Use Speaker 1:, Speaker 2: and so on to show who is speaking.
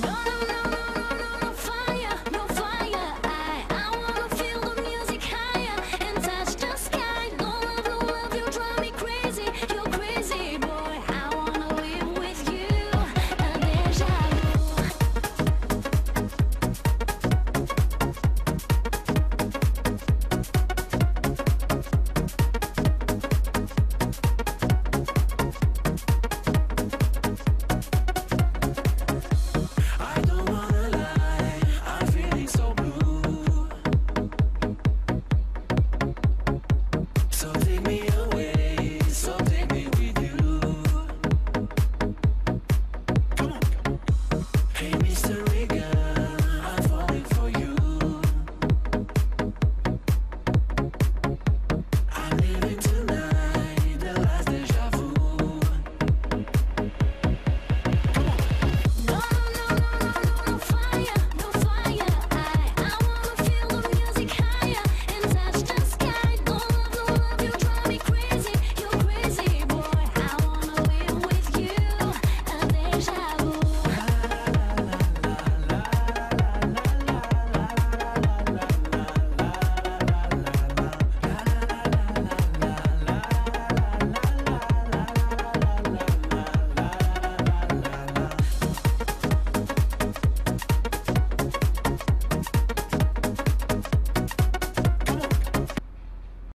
Speaker 1: No, no, no,